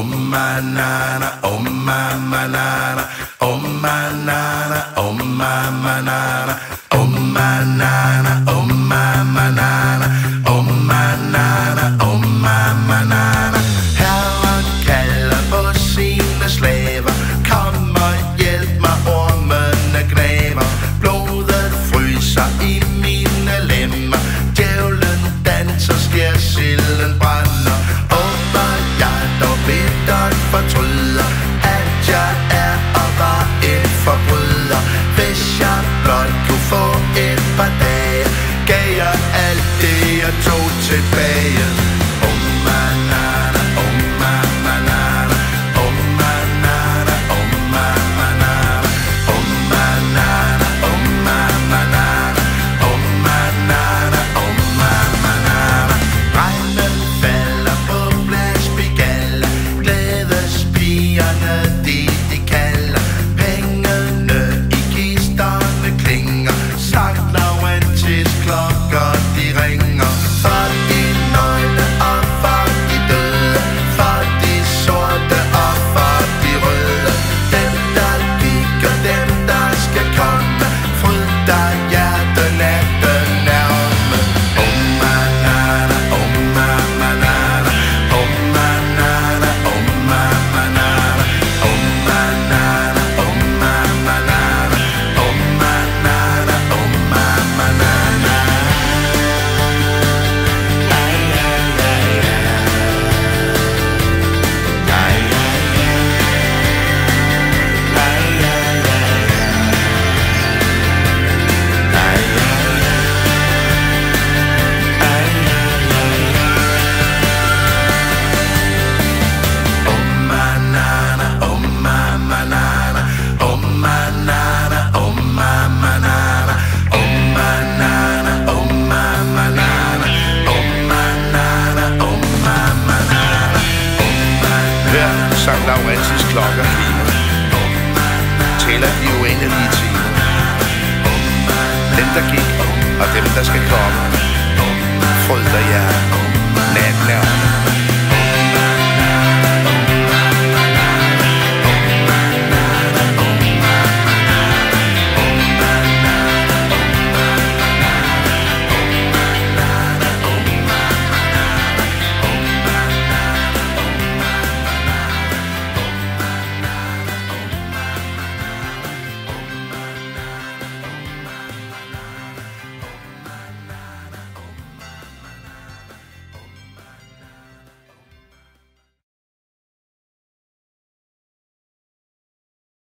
Oh Omma nana, oh omma manana, omma nana, oh omma manana, omma nana, oh omma manana, omma nana, oh, omma manana. Oh, oh, Herren kalder på sine slaver, kom og hjælp mig, ormene græver. Blodet fryser i mine lemmer, djævlen danser, skærer silden. altid klokker klimer Tæller de uendelige timer. Dem der gik og dem der skal komme. Fryd dig jer, natten er